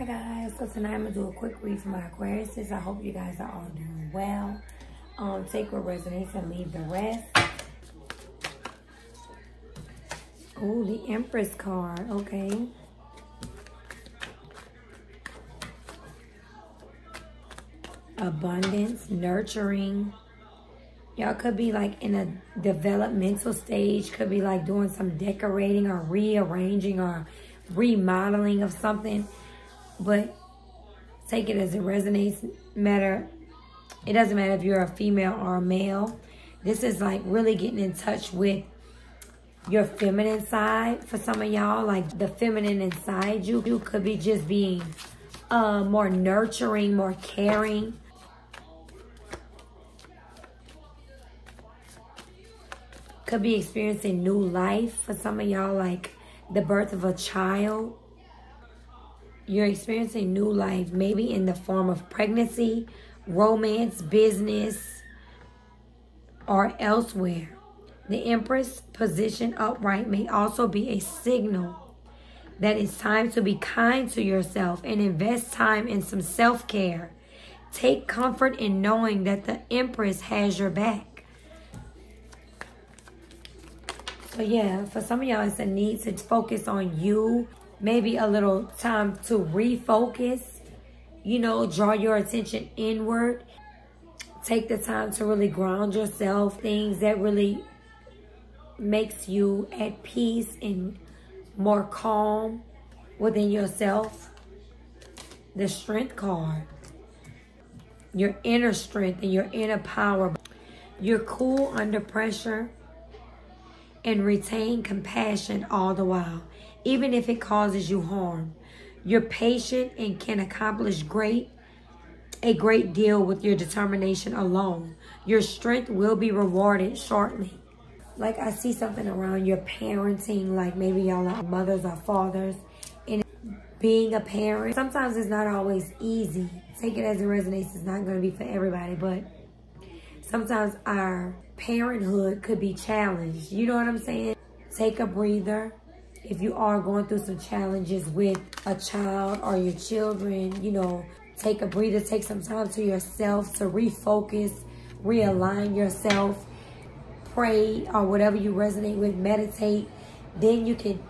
Hi guys, so tonight I'm gonna do a quick read for my Aquariuses. I hope you guys are all doing well. Um, take what resonates and leave the rest. Oh, the Empress card, okay. Abundance, nurturing. Y'all could be like in a developmental stage, could be like doing some decorating or rearranging or remodeling of something but take it as it resonates. Matter, it doesn't matter if you're a female or a male. This is like really getting in touch with your feminine side for some of y'all. Like the feminine inside you, you could be just being uh, more nurturing, more caring. Could be experiencing new life for some of y'all, like the birth of a child you're experiencing new life, maybe in the form of pregnancy, romance, business, or elsewhere. The Empress position upright may also be a signal that it's time to be kind to yourself and invest time in some self-care. Take comfort in knowing that the Empress has your back. So yeah, for some of y'all, it's a need to focus on you maybe a little time to refocus, you know, draw your attention inward. Take the time to really ground yourself, things that really makes you at peace and more calm within yourself. The strength card. Your inner strength and your inner power. You're cool under pressure and retain compassion all the while even if it causes you harm. You're patient and can accomplish great a great deal with your determination alone. Your strength will be rewarded shortly. Like I see something around your parenting, like maybe y'all are mothers or fathers, and being a parent. Sometimes it's not always easy. Take it as it resonates. It's not going to be for everybody, but sometimes our parenthood could be challenged. You know what I'm saying? Take a breather if you are going through some challenges with a child or your children, you know, take a breather, take some time to yourself to refocus, realign yourself, pray or whatever you resonate with, meditate. Then you can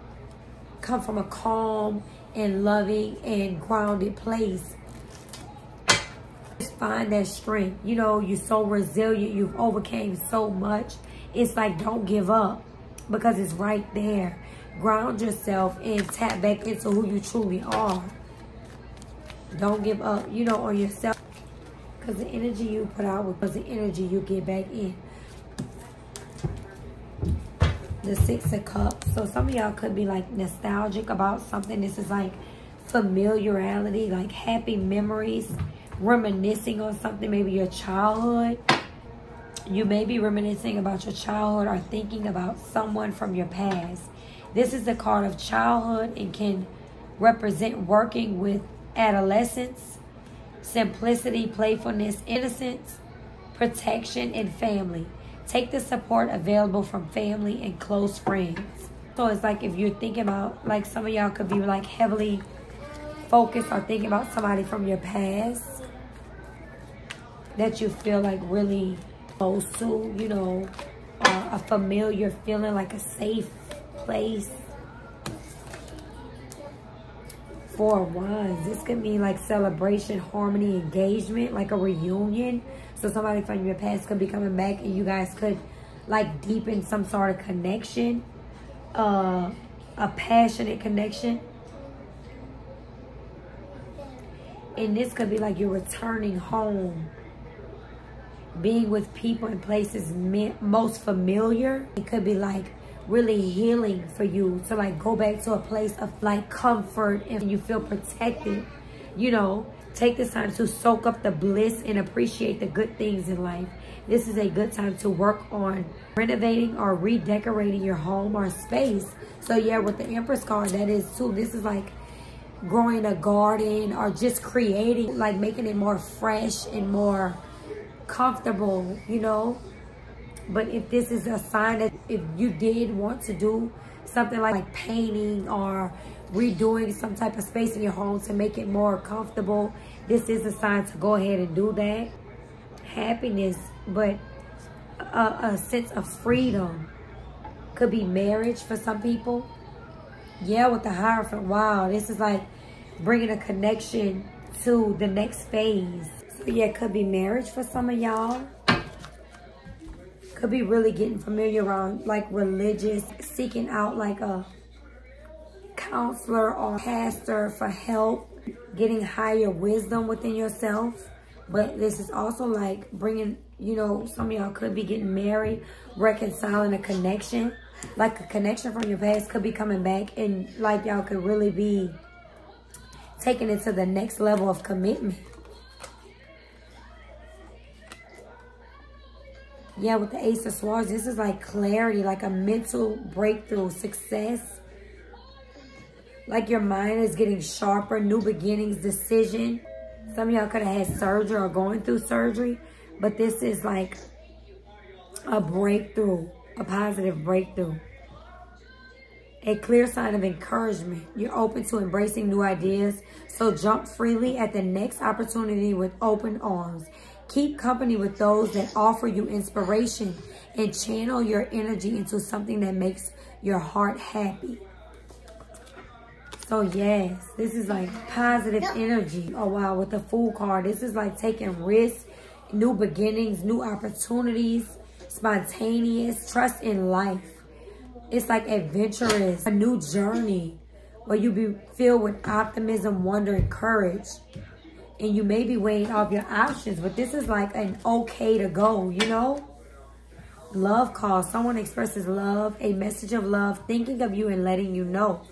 come from a calm and loving and grounded place. Just find that strength. You know, you're so resilient. You've overcame so much. It's like, don't give up because it's right there ground yourself and tap back into who you truly are. Don't give up, you know, on yourself. Because the energy you put out was the energy you get back in. The Six of Cups. So some of y'all could be like nostalgic about something. This is like familiarity, like happy memories, reminiscing on something, maybe your childhood. You may be reminiscing about your childhood or thinking about someone from your past. This is the card of childhood and can represent working with adolescents, simplicity, playfulness, innocence, protection, and family. Take the support available from family and close friends. So it's like if you're thinking about, like some of y'all could be like heavily focused or thinking about somebody from your past that you feel like really close to, you know, uh, a familiar feeling, like a safe place. Four Wands. This could mean like celebration, harmony, engagement, like a reunion. So somebody from your past could be coming back and you guys could like deepen some sort of connection. Uh, a passionate connection. And this could be like you're returning home. Being with people and places most familiar. It could be like really healing for you to like go back to a place of like comfort and you feel protected. You know take this time to soak up the bliss and appreciate the good things in life. This is a good time to work on renovating or redecorating your home or space. So yeah with the empress card that is too this is like growing a garden or just creating like making it more fresh and more comfortable you know but if this is a sign that if you did want to do something like, like painting or redoing some type of space in your home to make it more comfortable, this is a sign to go ahead and do that. Happiness, but a, a sense of freedom. Could be marriage for some people. Yeah, with the Hierophant. Wow, this is like bringing a connection to the next phase. So yeah, it could be marriage for some of y'all. Could be really getting familiar around like religious, seeking out like a counselor or pastor for help, getting higher wisdom within yourself. But this is also like bringing, you know, some of y'all could be getting married, reconciling a connection. Like a connection from your past could be coming back and like y'all could really be taking it to the next level of commitment. Yeah, with the Ace of Swords, this is like clarity, like a mental breakthrough, success. Like your mind is getting sharper, new beginnings, decision. Some of y'all could have had surgery or going through surgery, but this is like a breakthrough, a positive breakthrough. A clear sign of encouragement. You're open to embracing new ideas, so jump freely at the next opportunity with open arms. Keep company with those that offer you inspiration and channel your energy into something that makes your heart happy. So yes, this is like positive energy. Oh wow, with the Fool card, this is like taking risks, new beginnings, new opportunities, spontaneous, trust in life. It's like adventurous, a new journey where you be filled with optimism, wonder, and courage. And you may be weighing off your options, but this is like an okay to go, you know? Love call. Someone expresses love, a message of love, thinking of you and letting you know.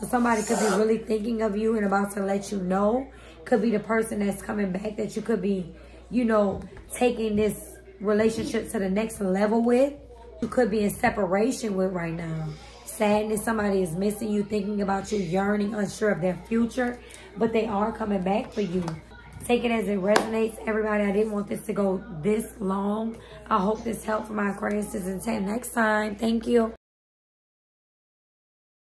So somebody could be really thinking of you and about to let you know. Could be the person that's coming back that you could be, you know, taking this relationship to the next level with. You could be in separation with right now. Sadness, somebody is missing you, thinking about you, yearning, unsure of their future. But they are coming back for you. Take it as it resonates. Everybody, I didn't want this to go this long. I hope this helped for my Aquarius. Until next time, thank you.